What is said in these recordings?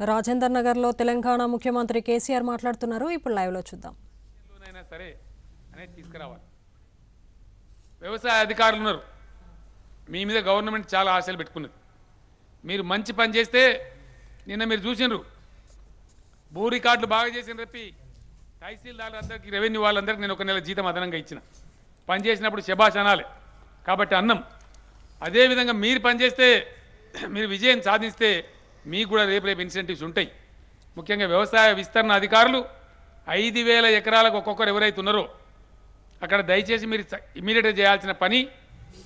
రాజేందర్ నగర్లో తెలంగాణ ముఖ్యమంత్రి కేసీఆర్ మాట్లాడుతున్నారు. ఇప్పుడు లైవ్లో చూద్దాం. సరే అనేది తీసుకురావాలి. వ్యవసాయ అధికారులు ఉన్నారు. మీ మీద గవర్నమెంట్ చాలా ఆశలు పెట్టుకున్నది. మీరు మంచి పని చేస్తే నిన్న మీరు చూసినారు భూ రికార్డులు బాగా చేసిన రప్పి తహసీల్దార్ అందరికీ రెవెన్యూ వాళ్ళందరికీ నేను ఒక నెల జీతం అదనంగా ఇచ్చిన. పని చేసినప్పుడు శభాష్ అనాలి. కాబట్టి అన్నం. అదేవిధంగా మీరు పనిచేస్తే మీరు విజయం సాధిస్తే మీకు కూడా రేపు రేపు ఇన్సెంటివ్స్ ఉంటాయి. ముఖ్యంగా వ్యవసాయ విస్తరణ అధికారులు ఐదు వేల ఎకరాలకు ఒక్కొక్కరు ఎవరైతే ఉన్నారో అక్కడ దయచేసి మీరు ఇమీడియట్గా చేయాల్సిన పని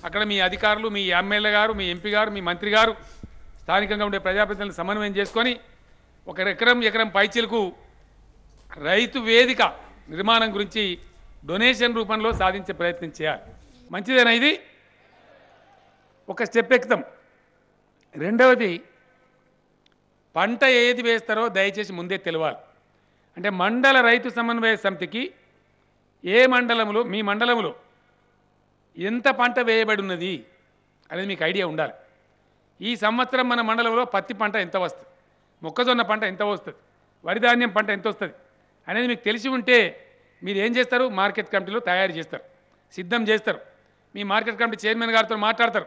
అక్కడ మీ అధికారులు మీ ఎమ్మెల్యే గారు మీ ఎంపీ గారు మీ మంత్రి గారు స్థానికంగా ఉండే ప్రజాప్రతినిధులను సమన్వయం చేసుకొని ఒక ఎకరం ఎకరం పైచీలకు రైతు వేదిక నిర్మాణం గురించి డొనేషన్ రూపంలో సాధించే ప్రయత్నం చేయాలి. మంచిదేనా ఇది? ఒక స్టెప్ ఎక్కుతాం. రెండవది పంట ఏది వేస్తారో దయచేసి ముందే తెలవాలి. అంటే మండల రైతు సమన్వయ సమితికి ఏ మండలంలో మీ మండలంలో ఎంత పంట వేయబడి ఉన్నది అనేది మీకు ఐడియా ఉండాలి. ఈ సంవత్సరం మన మండలంలో పత్తి పంట ఎంత వస్తుంది? మొక్కజొన్న పంట ఎంత వస్తుంది? వరిధాన్యం పంట ఎంత వస్తుంది? అనేది మీకు తెలిసి ఉంటే మీరు ఏం చేస్తారు? మార్కెట్ కమిటీలో తయారు చేస్తారు. సిద్ధం చేస్తారు. మీ మార్కెట్ కమిటీ చైర్మన్ గారితో మాట్లాడతారు.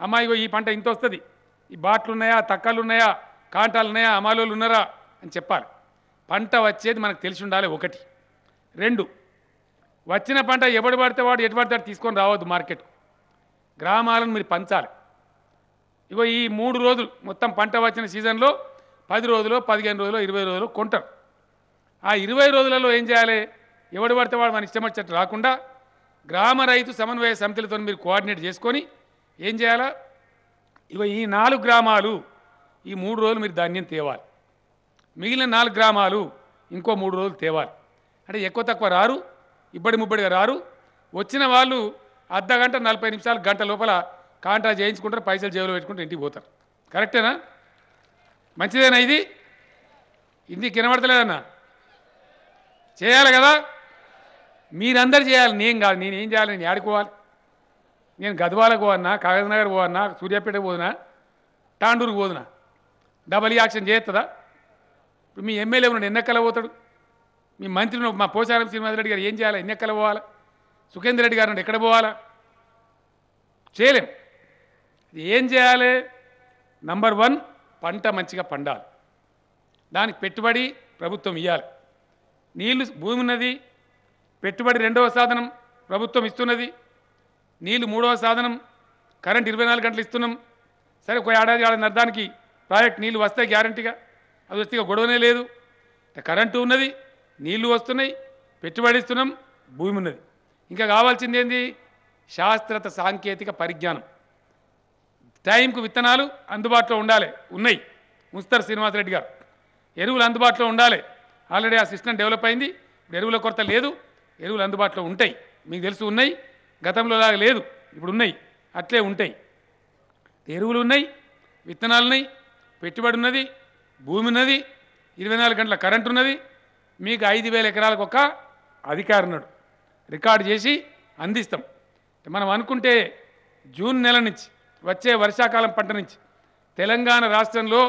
అమ్మాయిగో ఈ పంట ఇంత వస్తుంది. ఈ బాట్లు ఉన్నాయా? తక్కలు ఉన్నాయా? కాంటాలు ఉన్నాయా? అమాలోలు ఉన్నారా? అని చెప్పాలి. పంట వచ్చేది మనకు తెలిసి ఉండాలి ఒకటి. రెండు వచ్చిన పంట ఎవడు పడితే వాడు ఎటు పడితే తీసుకొని రావద్దు మార్కెట్కు. గ్రామాలను మీరు పంచాలి. ఇగో ఈ మూడు రోజులు మొత్తం పంట వచ్చిన సీజన్లో పది రోజులు పదిహేను రోజులు ఇరవై రోజులు కొంటారు. ఆ ఇరవై రోజులలో ఏం చేయాలి? ఎవడు పడితే వాడు మన ఇష్టం వచ్చేట్టు రాకుండా గ్రామ రైతు సమన్వయ సమితులతో మీరు కోఆర్డినేట్ చేసుకొని ఏం చేయాలా? ఇగో ఈ నాలుగు గ్రామాలు ఈ మూడు రోజులు మీరు ధాన్యం తేవాలి. మిగిలిన నాలుగు గ్రామాలు ఇంకో మూడు రోజులు తేవాలి. అంటే ఎక్కువ తక్కువ రారు ఇబ్బడి ముబ్బడిగా రారు. వచ్చిన వాళ్ళు అర్ధ గంట నలభై నిమిషాలు గంట లోపల కాంట్రాక్ట్ చేయించుకుంటారు పైసలు జేబులో పెట్టుకుంటారు ఇంటికి పోతారు. కరెక్టేనా? మంచిదేనా ఇది? ఇది కినబడతలేదన్నా. చేయాలి కదా? మీరందరు చేయాలి. నేను కాదు నేను ఏం చేయాలి? నేను ఆడుకోవాలి నేను గద్వాలకు పోవన్నా కాగజ్నగర్ పోవన్నా సూర్యాపేట పోదునా? తాండూరుకు పోదునా? డబల్ యాక్షన్ చేస్తుందా? ఇప్పుడు మీ ఎమ్మెల్యే ఉన్నాడు ఎన్నెక్కల పోతాడు మీ మంత్రి మా పోచారం శ్రీనివాసరెడ్డి గారు ఏం చేయాలి? ఎన్నెక్కల పోవాలా సుఖేందర్ రెడ్డి గారు ఎక్కడ పోవాలా? చేయలేం. ఏం చేయాలి? నంబర్ వన్ పంట మంచిగా పండాలి. దానికి పెట్టుబడి ప్రభుత్వం ఇవ్వాలి నీళ్ళు భూమి ఉన్నది పెట్టుబడి రెండవ సాధనం ప్రభుత్వం ఇస్తున్నది. నీళ్ళు మూడవ సాధనం కరెంట్ ఇరవై నాలుగు గంటలు ఇస్తున్నాం. సరే ఒక ఏడాది ఏడాది దానికి ప్రాజెక్ట్ నీళ్ళు వస్తాయి గ్యారంటీగా. అది వస్తే గొడవనే లేదు. కరెంటు ఉన్నది నీళ్ళు వస్తున్నాయి పెట్టుబడి ఇస్తున్నాం భూమి ఉన్నది. ఇంకా కావాల్సింది ఏంది? శాస్త్రత సాంకేతిక పరిజ్ఞానం. టైంకు విత్తనాలు అందుబాటులో ఉండాలి. ఉన్నాయి. ముస్తర్ శ్రీనివాసరెడ్డి గారు. ఎరువులు అందుబాటులో ఉండాలి. ఆల్రెడీ ఆ సిస్టమ్ డెవలప్ అయింది. ఇప్పుడు ఎరువుల కొరత లేదు. ఎరువులు అందుబాటులో ఉంటాయి. మీకు తెలుసు ఉన్నాయి. గతంలో లాగా లేదు. ఇప్పుడు ఉన్నాయి. అట్లే ఉంటాయి. ఎరువులు ఉన్నాయి. విత్తనాలు ఉన్నాయి. పెట్టుబడి ఉన్నది భూమి ఉన్నది ఇరవై నాలుగు గంటల కరెంట్ ఉన్నది మీకు ఐదు వేల ఎకరాలకు ఒక అధికారి ఉన్నాడు రికార్డు చేసి అందిస్తాం. మనం అనుకుంటే జూన్ నెల నుంచి వచ్చే వర్షాకాలం పంట నుంచి తెలంగాణ రాష్ట్రంలో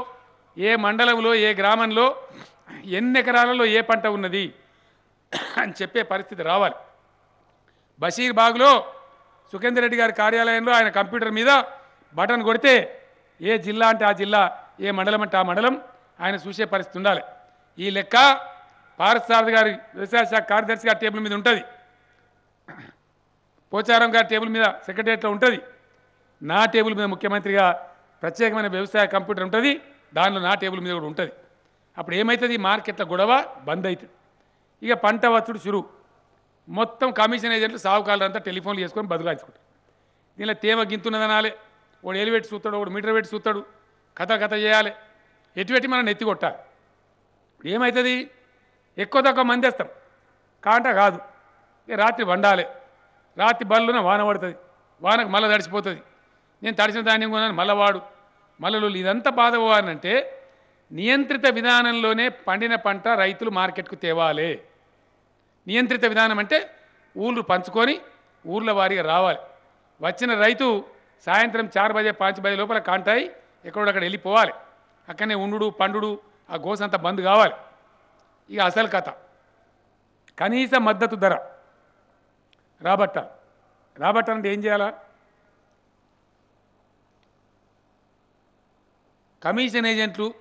ఏ మండలంలో ఏ గ్రామంలో ఎన్ని ఎకరాలలో ఏ పంట ఉన్నది అని చెప్పే పరిస్థితి రావాలి. బషీర్బాగ్లో సుఖేందర్ రెడ్డి గారి కార్యాలయంలో ఆయన కంప్యూటర్ మీద బటన్ కొడితే ఏ జిల్లా అంటే ఆ జిల్లా ఏ మండలం అంటే ఆ మండలం ఆయన చూసే పరిస్థితి ఉండాలి. ఈ లెక్క పారసారథి గారి వ్యవసాయ శాఖ కార్యదర్శి గారి టేబుల్ మీద ఉంటుంది. పోచారం గారి టేబుల్ మీద సెక్రటరియట్లో ఉంటుంది. నా టేబుల్ మీద ముఖ్యమంత్రిగా ప్రత్యేకమైన వ్యవసాయ కంప్యూటర్ ఉంటుంది. దానిలో నా టేబుల్ మీద కూడా ఉంటుంది. అప్పుడు ఏమవుతుంది మార్కెట్ల గొడవ బంద్ అవుతుంది ఇక పంట వచ్చుడు చురువు మొత్తం కమిషన్ ఏజెంట్లు సాగుకాలంతా టెలిఫోన్లు చేసుకొని బదులాయించుకుంటారు దీనిలో తేమ గింతున్నదనాలే. వాడు ఏలు పెట్టి చూస్తాడు వాడు మీటర్ పెట్టి చూస్తాడు కథ కథ చేయాలి. ఎటువంటి మనం నెత్తి కొట్టాలి. ఏమవుతుంది ఎక్కువ తక్కువ మంది వేస్తాం. కాంట కాదు. రాత్రి వండాలి. రాత్రి బళ్ళున వాన పడుతుంది. వానకు మళ్ళీ తడిసిపోతుంది. నేను తడిసిన ధాన్యం కొన్నాను మళ్ళీ వాడు. ఇదంతా బాధ పోవాలంటే నియంత్రిత విధానంలోనే పండిన పంట రైతులు మార్కెట్కు తేవాలి. నియంత్రిత విధానం అంటే ఊళ్ళు పంచుకొని ఊర్ల వారిగా రావాలి. వచ్చిన రైతు సాయంత్రం చార్ బజే పాంచ్ బజే లోపల కాంటాయి. ఎక్కడో అక్కడ వెళ్ళిపోవాలి అక్కడనే ఉండు పండుడు ఆ గోస అంతా బంద్ కావాలి. ఇక అసలు కథ. కనీస మద్దతు ధర. రాబట్టాలి రాబట్టాలంటే ఏం చేయాలా? కమిషన్ ఏజెంట్లు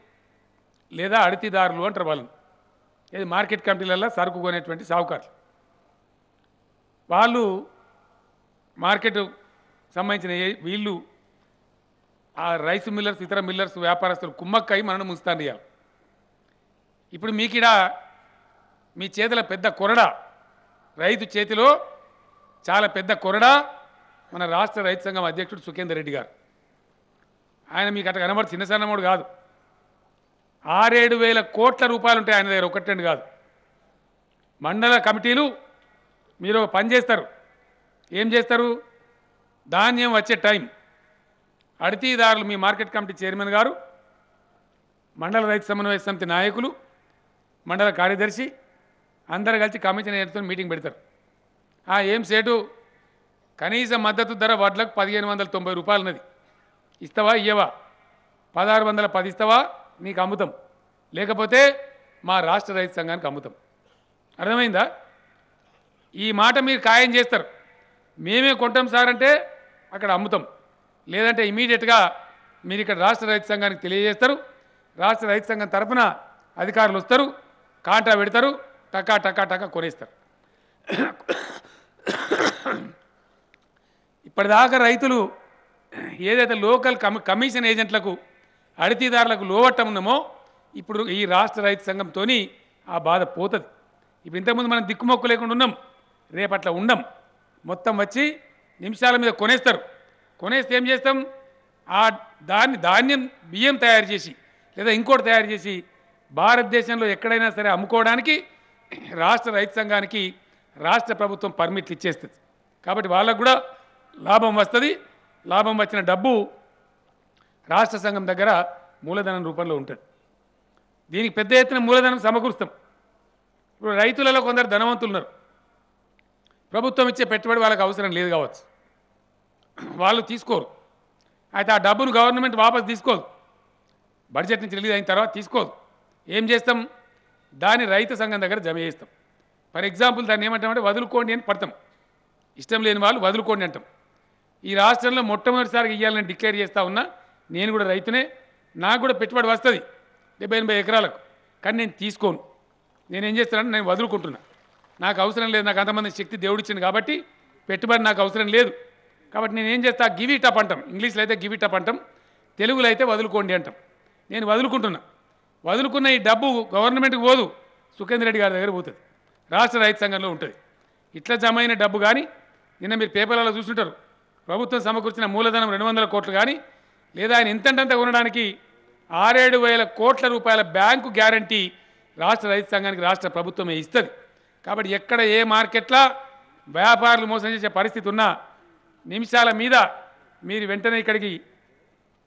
లేదా అడితిదారులు అంటారు వాళ్ళని. ఇది మార్కెట్ కమిటీలలో సరుకు కొనేటువంటి సావుకారులు. వాళ్ళు మార్కెట్ సంబంధించిన వీళ్ళు ఆ రైస్ మిల్లర్స్ ఇతర మిల్లర్స్ వ్యాపారస్తులు కుమ్మక్కై మనను ముంచుతాను ఇప్పుడు మీకిడ మీ చేతిలో పెద్ద కొరడ రైతు చేతిలో చాలా పెద్ద కొరడ మన రాష్ట్ర రైతు సంఘం అధ్యక్షుడు సుఖేందర్ రెడ్డి గారు. ఆయన మీకు అట్లా కనబడి చిన్న సన్నముడు కాదు. ఆరేడు వేల కోట్ల రూపాయలు ఉంటాయి ఆయన దగ్గర ఒకటి రెండు కాదు. మండల కమిటీలు మీరు పని చేస్తారు. ఏం చేస్తారు? ధాన్యం వచ్చే టైం. అడితీదారులు మీ మార్కెట్ కమిటీ చైర్మన్ గారు మండల రైతు సమన్వయ సమితి నాయకులు మండల కార్యదర్శి అందరు కలిసి కమిషన్ ఏర్తో మీటింగ్ పెడతారు. ఆ, ఏం సేటు? కనీస మద్దతు ధర వడ్లకు పదిహేను వందల తొంభై రూపాయలు ఉన్నది ఇస్తావా ఇయ్యవా? పదహారు వందల పది ఇస్తావా? నీకు అమ్ముతాం. లేకపోతే మా రాష్ట్ర రైతు సంఘానికి అమ్ముతాం. అర్థమైందా? ఈ మాట మీరు ఖాయం చేస్తారు. మేమే కొంటాం సార్ అంటే అక్కడ అమ్ముతాం. లేదంటే ఇమీడియట్గా మీరు ఇక్కడ రాష్ట్ర రైతు సంఘానికి తెలియజేస్తారు. రాష్ట్ర రైతు సంఘం తరఫున అధికారులు వస్తారు కాంటా పెడతారు టకా టకా టకా కొనేస్తారు. ఇప్పటిదాకా రైతులు ఏదైతే లోకల్ కమి కమిషన్ ఏజెంట్లకు అడితీదారులకు లోవట్టం ఉన్నామో ఇప్పుడు ఈ రాష్ట్ర రైతు సంఘంతో ఆ బాధ పోతుంది. ఇప్పుడు ఇంతకుముందు మనం దిక్కుమొక్కు లేకుండా ఉన్నాం రేపట్ల ఉండం. మొత్తం వచ్చి నిమిషాల మీద కొనేస్తారు. కొనేస్తే ఏం చేస్తాం? ఆ దాన్ని ధాన్యం బియ్యం తయారు చేసి లేదా ఇంకోటి తయారు చేసి భారతదేశంలో ఎక్కడైనా సరే అమ్ముకోవడానికి రాష్ట్ర రైతు సంఘానికి రాష్ట్ర ప్రభుత్వం పర్మిట్లు ఇచ్చేస్తుంది. కాబట్టి వాళ్ళకు కూడా లాభం వస్తుంది. లాభం వచ్చిన డబ్బు రాష్ట్ర సంఘం దగ్గర మూలధనం రూపంలో ఉంటుంది. దీనికి పెద్ద ఎత్తున మూలధనం సమకూరుస్తాం. ఇప్పుడు రైతులలో కొందరు ధనవంతులు ఉన్నారు ప్రభుత్వం ఇచ్చే పెట్టుబడి వాళ్ళకి అవసరం లేదు కావచ్చు. వాళ్ళు తీసుకోరు. అయితే ఆ డబ్బును గవర్నమెంట్ వాపస్ తీసుకోదు. బడ్జెట్ నుంచి రిలీజ్ అయిన తర్వాత తీసుకోదు. ఏం చేస్తాం? దాన్ని రైతు సంఘం దగ్గర జమ చేస్తాం. ఫర్ ఎగ్జాంపుల్ దాన్ని ఏమంటామంటే వదులుకోండి అని పడతాం. ఇష్టం లేని వాళ్ళు వదులుకోండి అంటాం. ఈ రాష్ట్రంలో మొట్టమొదటిసారిగా ఇవ్వాలని డిక్లేర్ చేస్తా ఉన్నా నేను కూడా రైతునే నాకు కూడా పెట్టుబడి వస్తుంది డెబ్బై ఎనభై ఎకరాలకు. కానీ నేను తీసుకోను. నేనేం చేస్తానంటే నేను వదులుకుంటున్నా. నాకు అవసరం లేదు నాకు అంతమంది శక్తి దేవుడిచ్చింది కాబట్టి పెట్టుబడి నాకు అవసరం లేదు. కాబట్టి నేను ఏం చేస్తా? గివ్ ఇట్ అప్ అంటాం. ఇంగ్లీష్లో అయితే గివ్ ఇట్ అప్ అంటాం. తెలుగులో అయితే వదులుకోండి అంటాం. నేను వదులుకుంటున్నా. వదులుకున్న ఈ డబ్బు గవర్నమెంట్కి పోదు. సుఖేందర్ రెడ్డి గారి దగ్గర పోతుంది. రాష్ట్ర రైతు సంఘంలో ఉంటుంది. ఇట్లా జమ అయిన డబ్బు కానీ నిన్న మీరు పేపర్లలో చూసుంటారు. ప్రభుత్వం సమకూర్చిన మూలధనం రెండు వందల కోట్లు కానీ లేదా ఆయన ఇంతంటంత కొనడానికి ఆరేడు వేల కోట్ల రూపాయల బ్యాంకు గ్యారంటీ రాష్ట్ర రైతు సంఘానికి రాష్ట్ర ప్రభుత్వమే ఇస్తుంది. కాబట్టి ఎక్కడ ఏ మార్కెట్లా వ్యాపారులు మోసం చేసే పరిస్థితి ఉన్నా నిమిషాల మీద మీరు వెంటనే ఇక్కడికి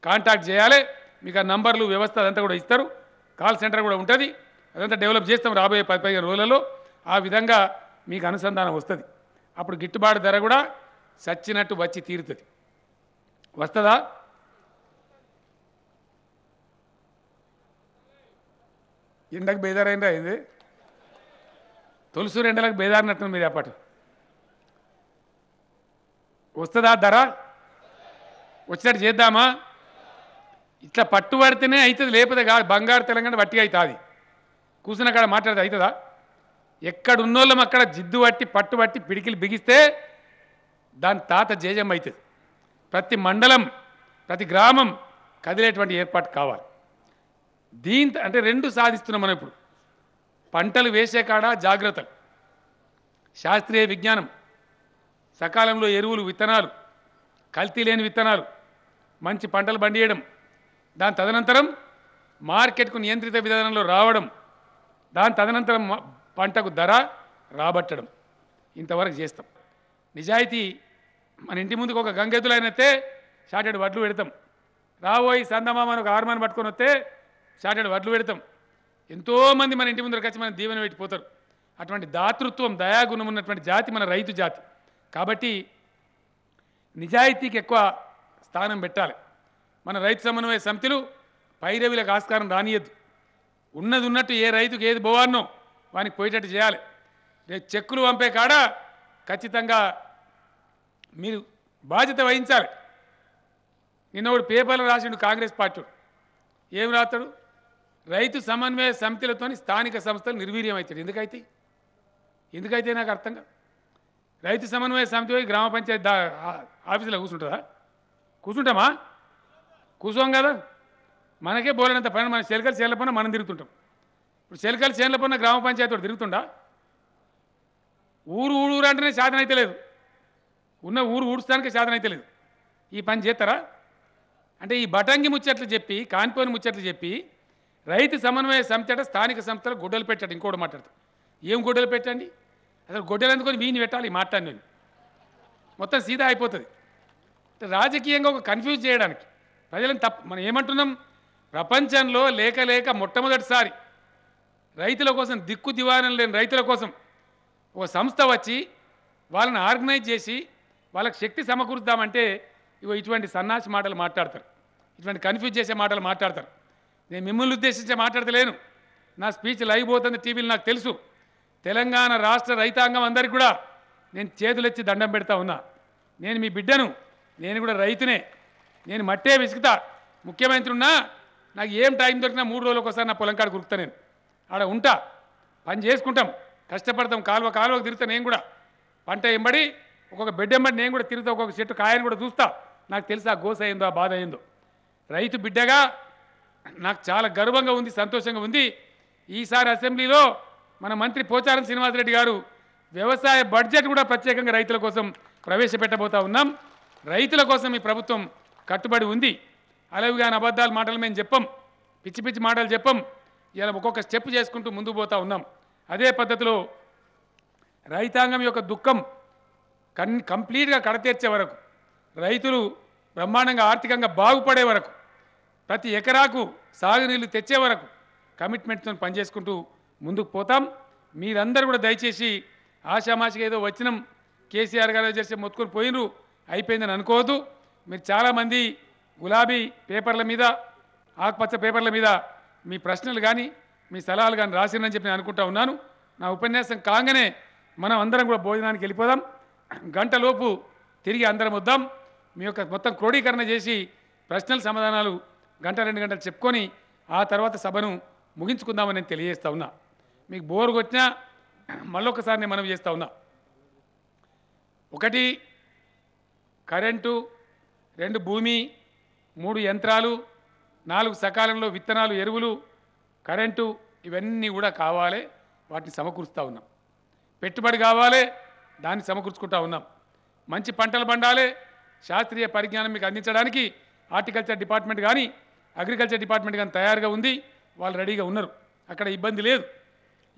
కాంటాక్ట్ చేయాలి. మీకు ఆ నంబర్లు వ్యవస్థ అదంతా కూడా ఇస్తారు. కాల్ సెంటర్ కూడా ఉంటుంది. అదంతా డెవలప్ చేస్తాం రాబోయే పది పదిహేను రోజులలో. ఆ విధంగా మీకు అనుసంధానం వస్తుంది. అప్పుడు గిట్టుబాటు ధర కూడా సచ్చినట్టు వచ్చి తీరుతుంది. వస్తుందా? ఎండకు బేదారైందా ఇది తొలుసూరు ఎండలకు బేదారినట్టు మీరు అప్పటి వస్తుందా ధర? వచ్చినట్టు చేద్దామా? ఇట్లా పట్టుబడితేనే అవుతుంది లేకపోతే కాదు బంగారు తెలంగాణ వట్టిగా అవుతుంది కూర్చున్న కాడ మాట్లాడితే అవుతుందా ఎక్కడున్నోళ్ళం అక్కడ జిద్దు పట్టి పట్టుబట్టి పిడికిలు బిగిస్తే దాని తాత జేజం అవుతుంది ప్రతి మండలం ప్రతి గ్రామం కదిలేటువంటి ఏర్పాటు కావాలి. దీంతో అంటే రెండు సాధిస్తున్నాం మనం ఇప్పుడు. పంటలు వేసే కాడ జాగ్రత్తలు. శాస్త్రీయ విజ్ఞానం. సకాలంలో ఎరువులు విత్తనాలు కల్తీ లేని విత్తనాలు మంచి పంటలు పండియడం దాని తదనంతరం మార్కెట్కు నియంత్రిత విధానంలో రావడం దాని తదనంతరం పంటకు ధర రాబట్టడం ఇంతవరకు చేస్తాం. నిజాయితీ మన ఇంటి ముందుకు ఒక గంగెతులైనతే షార్టెడ్ వడ్లు పెడతాం. రాబోయి సందమామని ఒక ఆర్మాన్ని పట్టుకొని వస్తే షార్టెడ్ వడ్లు పెడతాం. ఎంతోమంది మన ఇంటి ముందరకు వచ్చి మన దీవెన పెట్టిపోతారు అటువంటి దాతృత్వం దయాగుణం ఉన్నటువంటి జాతి మన రైతు జాతి. కాబట్టి నిజాయితీకి ఎక్కువ స్థానం పెట్టాలి. మన రైతు సమన్వయ సమితిలు పైరవిలకు ఆస్కారం రానియద్దు. ఉన్నది ఉన్నట్టు ఏ రైతుకు ఏది పోవానో వానికి పోయేటట్టు చేయాలి. రేపు చెక్కులు పంపే కాడ ఖచ్చితంగా మీరు బాధ్యత వహించాలి. నిన్న పేపర్లు రాసిండు కాంగ్రెస్ పార్టీ ఏం రాస్తాడు రైతు సమన్వయ సమితులతోని స్థానిక సంస్థలు నిర్వీర్యం అవుతాడు ఎందుకైతే ఎందుకైతే నాకు అర్థం కాదు. రైతు సమన్వయ సమితి పోయి గ్రామ పంచాయతీ ఆఫీసులో కూర్చుంటుందా? కూర్చుంటామా? కూర్చోం కదా. మనకే బోలేనంత పని మన చెలకలు చేనుల పైన మనం తిరుగుతుంటాం. ఇప్పుడు చెలకలు చేనుల పైన గ్రామ పంచాయతీ వాడు తిరుగుతుండా? ఊరు ఊరు ఊరు అంటేనే సాధన అయితే లేదు. ఉన్న ఊరు ఊడ్చడానికి సాధన అయితే లేదు. ఈ పని చేస్తారా? అంటే ఈ బటంగి ముచ్చట్లు చెప్పి కాన్పోని ముచ్చట్లు చెప్పి రైతు సమన్వయ సమితి అంటే స్థానిక సంస్థలు గుడ్డలు పెట్టాడు ఇంకోటి మాట్లాడతాడు. ఏం గుడ్డలు పెట్టండి? అసలు గొడ్డలు ఎందుకొని వీని పెట్టాలి మాట్లాడి నేను మొత్తం సీదా అయిపోతుంది. రాజకీయంగా ఒక కన్ఫ్యూజ్ చేయడానికి ప్రజలను తప్పు మనం ఏమంటున్నాం? ప్రపంచంలో లేక లేక మొట్టమొదటిసారి రైతుల కోసం దిక్కు దివానం లేని రైతుల కోసం ఒక సంస్థ వచ్చి వాళ్ళని ఆర్గనైజ్ చేసి వాళ్ళకి శక్తి సమకూరుద్దామంటే ఇవో ఇటువంటి సన్నాసి మాటలు మాట్లాడతారు. ఇటువంటి కన్ఫ్యూజ్ చేసే మాటలు మాట్లాడతారు. నేను మిమ్మల్ని ఉద్దేశించే మాట్లాడతలేను. నా స్పీచ్ లైవ్ పోతుంది టీవీలు నాకు తెలుసు. తెలంగాణ రాష్ట్ర రైతాంగం అందరికి కూడా నేను చేతులెచ్చి దండం పెడతా ఉన్నా. నేను మీ బిడ్డను నేను కూడా రైతునే. నేను మట్టే విసుకుతా. ముఖ్యమంత్రి ఉన్నా నాకు ఏం టైం దొరికినా మూడు రోజులకు ఒకసారి నా పొలం కాడ కురుకుతా నేను. ఆడ ఉంటా. పని చేసుకుంటాం. కష్టపడతాం. కాలువ కాలువకు తిరుగుతా నేను కూడా. పంట ఎంబడి ఒక్కొక్క బెడ్ ఎంబడి నేను కూడా తిరుగుతా. ఒక్కొక్క చెట్టు కాయని కూడా చూస్తా. నాకు తెలుసు ఆ గోస అయిందో ఆ బాధ అయిందో రైతు బిడ్డగా నాకు చాలా గర్వంగా ఉంది సంతోషంగా ఉంది. ఈసారి అసెంబ్లీలో మన మంత్రి పోచారం శ్రీనివాసరెడ్డి గారు వ్యవసాయ బడ్జెట్ కూడా ప్రత్యేకంగా రైతుల కోసం ప్రవేశపెట్టబోతా ఉన్నాం. రైతుల కోసం ఈ ప్రభుత్వం కట్టుబడి ఉంది. అలవిగాని అబద్ధాలు మాటలు మేము చెప్పం. పిచ్చి పిచ్చి మాటలు చెప్పం. ఇలా ఒక్కొక్క స్టెప్ చేసుకుంటూ ముందుకు పోతా ఉన్నాం. అదే పద్ధతిలో రైతాంగం యొక్క దుఃఖం కన్ కంప్లీట్గా కడతీర్చే వరకు రైతులు బ్రహ్మాండంగా ఆర్థికంగా బాగుపడే వరకు ప్రతి ఎకరాకు సాగునీళ్ళు తెచ్చే వరకు కమిట్మెంట్తో పనిచేసుకుంటూ ముందుకు పోతాం. మీరందరూ కూడా దయచేసి ఆషామాషిగా ఏదో వచ్చినాం కేసీఆర్ గారు చేసి మొత్తుకొని పోయినరు అయిపోయిందని అనుకోవద్దు. మీరు చాలామంది గులాబీ పేపర్ల మీద ఆకుపచ్చ పేపర్ల మీద మీ ప్రశ్నలు కానీ మీ సలహాలు కానీ రాసిరని చెప్పి నేను అనుకుంటా ఉన్నాను. నా ఉపన్యాసం కాగానే మనం అందరం కూడా భోజనానికి వెళ్ళిపోదాం. గంటలోపు తిరిగి అందరం వద్దాం. మీ యొక్క మొత్తం క్రోడీకరణ చేసి ప్రశ్నల సమాధానాలు గంట రెండు గంటలు చెప్పుకొని ఆ తర్వాత సభను ముగించుకుందామని నేను తెలియజేస్తా ఉన్నా. మీకు బోరు కొట్టినా మళ్ళొకసారి నేను మనం చేస్తూ ఉన్నా. ఒకటి కరెంటు రెండు భూమి మూడు యంత్రాలు నాలుగు సకాలంలో విత్తనాలు ఎరువులు కరెంటు ఇవన్నీ కూడా కావాలి. వాటిని సమకూరుస్తూ ఉన్నాం. పెట్టుబడి కావాలి దాన్ని సమకూర్చుకుంటా ఉన్నాం. మంచి పంటలు పండాలి శాస్త్రీయ పరిజ్ఞానం మీకు అందించడానికి హార్టికల్చర్ డిపార్ట్మెంట్ కానీ అగ్రికల్చర్ డిపార్ట్మెంట్ కానీ తయారుగా ఉంది. వాళ్ళు రెడీగా ఉన్నారు. అక్కడ ఇబ్బంది లేదు.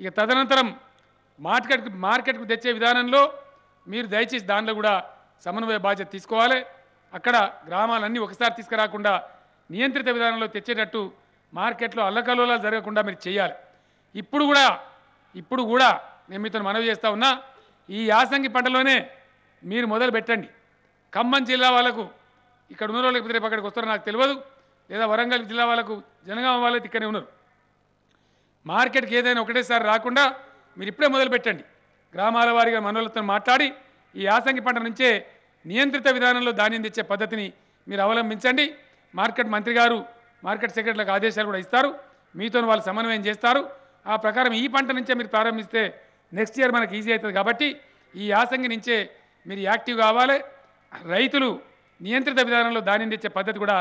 ఇక తదనంతరం మార్కెట్కు మార్కెట్కు తెచ్చే విధానంలో మీరు దయచేసి దానిలో కూడా సమన్వయ బాధ్యత తీసుకోవాలి. అక్కడ గ్రామాలన్నీ ఒకసారి తీసుకురాకుండా నియంత్రిత విధానంలో తెచ్చేటట్టు మార్కెట్లో అల్లకల్లోలాలు జరగకుండా మీరు చేయాలి. ఇప్పుడు కూడా ఇప్పుడు కూడా నేను మీతో మనవి చేస్తా ఉన్నా ఈ యాసంగి పంటలోనే మీరు మొదలు పెట్టండి. ఖమ్మం జిల్లా వాళ్ళకు ఇక్కడ ఉన్న వాళ్ళకి రేపు అక్కడికి వస్తారో నాకు తెలియదు. లేదా వరంగల్ జిల్లా వాళ్ళకు జనగామ వాళ్ళకి ఇక్కడే ఉన్నారు. మార్కెట్కి ఏదైనా ఒకటేసారి రాకుండా మీరు ఇప్పుడే మొదలుపెట్టండి గ్రామాల వారిగా మనోళ్ళతో మాట్లాడి ఈ యాసంగి పంట నుంచే నియంత్రిత విధానంలో ధాన్యం తెచ్చే పద్ధతిని మీరు అవలంబించండి. మార్కెట్ మంత్రి గారు మార్కెట్ సెక్రటరీలకు ఆదేశాలు కూడా ఇస్తారు. మీతో వాళ్ళు సమన్వయం చేస్తారు. ఆ ప్రకారం ఈ పంట నుంచే మీరు ప్రారంభిస్తే నెక్స్ట్ ఇయర్ మనకి ఈజీ అవుతుంది కాబట్టి ఈ యాసంగి నుంచే మీరు యాక్టివ్ కావాలి. రైతులు నియంత్రిత విధానంలో ధాన్యం తెచ్చే పద్ధతి కూడా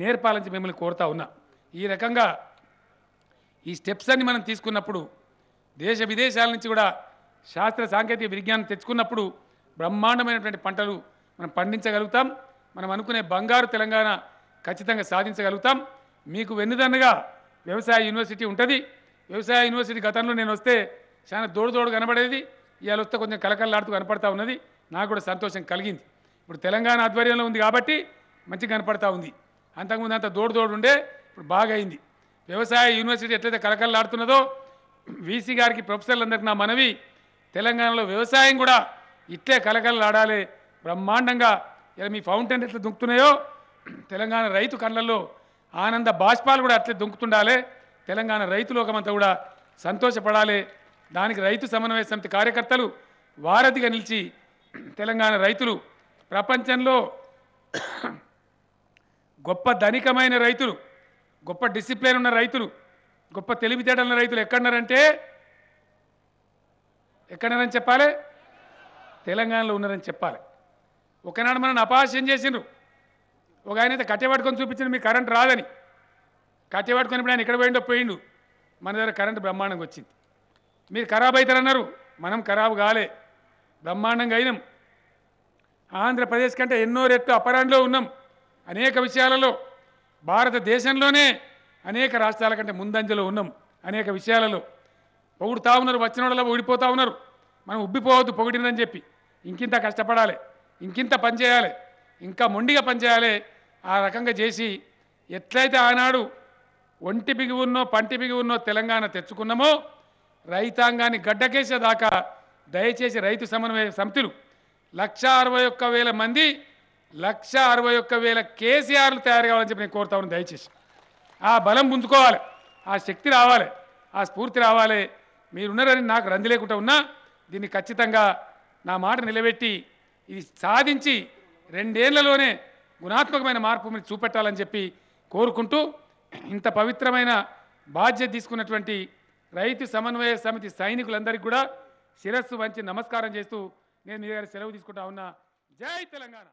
నేర్పాలని మిమ్మల్ని కోరుతా ఉన్నా. ఈ రకంగా ఈ స్టెప్స్ అన్ని మనం తీసుకున్నప్పుడు దేశ విదేశాల నుంచి కూడా శాస్త్ర సాంకేతిక విజ్ఞానం తెచ్చుకున్నప్పుడు బ్రహ్మాండమైనటువంటి పంటలు మనం పండించగలుగుతాం. మనం అనుకునే బంగారు తెలంగాణ ఖచ్చితంగా సాధించగలుగుతాం. మీకు వెన్నుదన్నుగా వ్యవసాయ యూనివర్సిటీ ఉంటుంది. వ్యవసాయ యూనివర్సిటీ గతంలో నేను వస్తే చాలా దోడు దోడు కనబడేది. ఇవాళ వస్తే కొంచెం కలకల్లాడుతూ కనపడతా ఉన్నది. నాకు కూడా సంతోషం కలిగింది. ఇప్పుడు తెలంగాణ ఆధ్వర్యంలో ఉంది కాబట్టి మంచిగా కనపడతా ఉంది. అంతకుముందు అంత దోడు దోడు ఉండే ఇప్పుడు బాగా అయింది వ్యవసాయ యూనివర్సిటీ ఎట్లయితే కలకల్లాడుతున్నదో వీసీ గారికి ప్రొఫెసర్లందరికీ నా మనవి తెలంగాణలో వ్యవసాయం కూడా ఇట్లే కలకలలాడాలి బ్రహ్మాండంగా ఇలా మీ ఫౌంటైన్ ఎట్లా దుంకుతున్నాయో తెలంగాణ రైతు కళ్ళల్లో ఆనంద బాష్పాలు కూడా అట్లే దుంకుతుండాలి. తెలంగాణ రైతు లోకమంతా కూడా సంతోషపడాలి. దానికి రైతు సమన్వయ సమితి కార్యకర్తలు వారధిగా నిలిచి తెలంగాణ రైతులు ప్రపంచంలో గొప్ప ధనికమైన రైతులు గొప్ప డిసిప్లిన్ ఉన్న రైతులు గొప్ప తెలివితేటలు ఉన్న రైతులు ఎక్కడున్నారంటే ఎక్కడున్నారని చెప్పాలి? తెలంగాణలో ఉన్నారని చెప్పాలి. ఒకనాడు మనల్ని అపహాస్యం చేసిండ్రు. ఒక ఆయన అయితే కట్టె పట్టుకొని చూపించింది మీకు కరెంట్ రాదని. కట్టె పట్టుకొని ఆయన ఎక్కడ పోయిండో పోయిండు. మన దగ్గర కరెంట్ బ్రహ్మాండంగా వచ్చింది. మీరు ఖరాబ్ అవుతారన్నారు. మనం ఖరాబ్ కాలే. బ్రహ్మాండంగా అయినాం. ఆంధ్రప్రదేశ్ కంటే ఎన్నో రెట్లు అపరాండ్లో ఉన్నాం. అనేక విషయాలలో భారతదేశంలోనే అనేక రాష్ట్రాల కంటే ముందంజలో ఉన్నాం. అనేక విషయాలలో పొగుడుతా ఉన్నారు వచ్చిన వాళ్ళ ఊడిపోతూ ఉన్నారు. మనం ఉబ్బిపోవద్దు పొగిడినని చెప్పి. ఇంకింత కష్టపడాలి ఇంకింత పనిచేయాలి ఇంకా మొండిగా పనిచేయాలి ఆ రకంగా చేసి ఎట్లయితే ఆనాడు ఒంటి బిగి ఉన్నో పంటి బిగి ఉన్నో తెలంగాణ తెచ్చుకున్నామో రైతాంగాన్ని గడ్డకేసేదాకా దయచేసి రైతు సమన్వయ సమితులు లక్ష అరవై ఒక్క వేల మంది లక్ష అరవై ఒక్క వేల కేసీఆర్లు తయారు కావాలని చెప్పి నేను కోరుతా ఉన్నాను దయచేసి. ఆ బలం పుంజుకోవాలి ఆ శక్తి రావాలి ఆ స్ఫూర్తి రావాలి. మీరున్నారని నాకు రంది లేకుండా ఉన్నా దీన్ని ఖచ్చితంగా నా మాట నిలబెట్టి ఇది సాధించి రెండేళ్ళలోనే గుణాత్మకమైన మార్పు మీరు చూపెట్టాలని చెప్పి కోరుకుంటూ ఇంత పవిత్రమైన బాధ్యత తీసుకున్నటువంటి రైతు సమన్వయ సమితి సైనికులందరికీ కూడా శిరస్సు వంచి నమస్కారం చేస్తూ నేను మీ దగ్గర సెలవు తీసుకుంటా ఉన్నా. జై తెలంగాణ!